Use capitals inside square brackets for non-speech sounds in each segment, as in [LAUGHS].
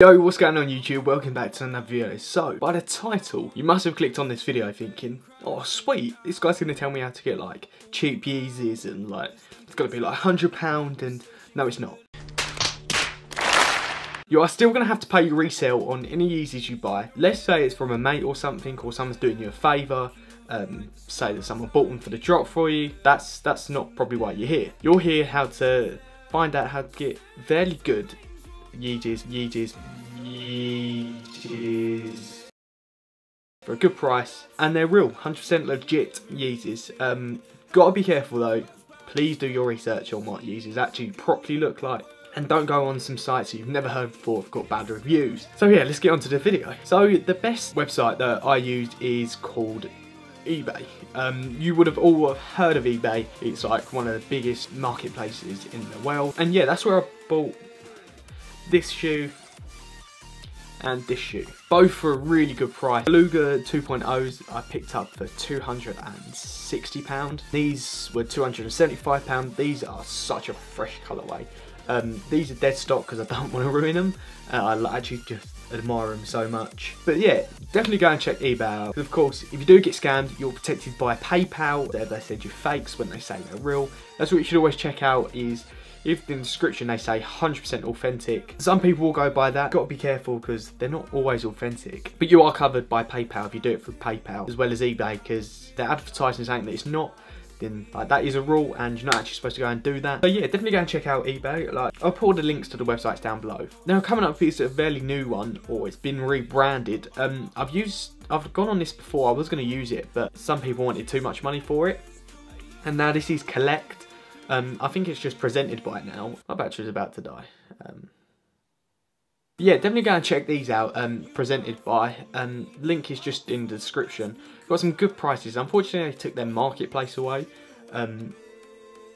Yo, what's going on YouTube? Welcome back to another video. So, by the title, you must have clicked on this video thinking, oh sweet, this guy's to tell me how to get like cheap Yeezys and like, it's to be like £100 and no it's not. You are still going to have to pay your resale on any Yeezys you buy. Let's say it's from a mate or something or someone's doing you a favour. Um, say that someone bought them for the drop for you. That's, that's not probably why you're here. You're here how to find out how to get very good Yeezys, Yeezys, Yeezys for a good price and they're real 100% legit Yeezys um, gotta be careful though please do your research on what Yeezys actually properly look like and don't go on some sites you've never heard before have got bad reviews so yeah let's get on to the video so the best website that I used is called eBay. Um, you would have all heard of eBay. It's like one of the biggest marketplaces in the world. And yeah, that's where I bought this shoe and this shoe. Both for a really good price. Beluga 2.0s I picked up for £260. These were £275. These are such a fresh colourway. Um, these are dead stock because I don't [LAUGHS] want to ruin them. Uh, I actually just admire them so much. But yeah, definitely go and check eBay out. Of course, if you do get scammed, you're protected by PayPal. They send you fakes when they say they're real. That's what you should always check out is if in the description they say 100% authentic, some people will go by that. Got to be careful because they're not always authentic. But you are covered by PayPal if you do it through PayPal as well as eBay because they're advertising something that it's not then like that is a rule and you're not actually supposed to go and do that. So yeah, definitely go and check out eBay. Like I'll put all the links to the websites down below. Now coming up with a fairly new one or it's been rebranded. Um, I've used, I've gone on this before. I was going to use it, but some people wanted too much money for it. And now this is K'LEKT. Um, I think it's just presented by now. My battery's about to die. Um, yeah, definitely go and check these out. Um, presented by. Um, link is just in the description. Got some good prices. Unfortunately, they took their marketplace away. Um,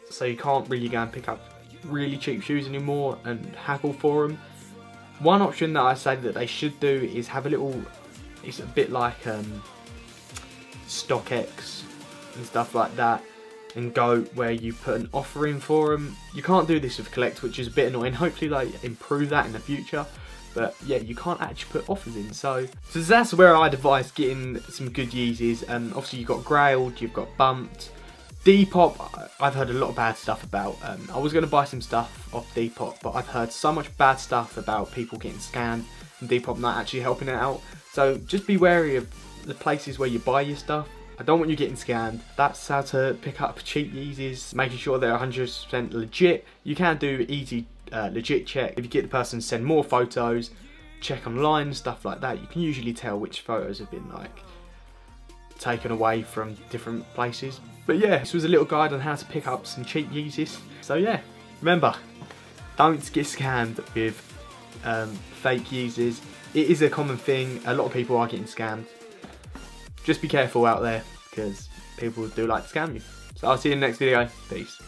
so you can't really go and pick up really cheap shoes anymore and haggle for them. One option that I say that they should do is have a little, it's a bit like um, StockX and stuff like that and go where you put an offer in for them. You can't do this with K'LEKT, which is a bit annoying. [LAUGHS] Hopefully, like improve that in the future. But yeah, you can't actually put offers in. So, so that's where I'd advise getting some good Yeezys. And obviously, you've got Grailed, you've got Bumped. Depop, I've heard a lot of bad stuff about. Um, I was going to buy some stuff off Depop, but I've heard so much bad stuff about people getting scanned and Depop not actually helping it out. So just be wary of the places where you buy your stuff I don't want you getting scammed. That's how to pick up cheap Yeezys, making sure they're 100% legit. You can do easy uh, legit check. If you get the person to send more photos, check online, stuff like that, you can usually tell which photos have been like taken away from different places. But yeah, this was a little guide on how to pick up some cheap Yeezys. So yeah, remember, don't get scammed with um, fake Yeezys. It is a common thing. A lot of people are getting scammed just be careful out there because people do like to scam you. So I'll see you in the next video. Peace.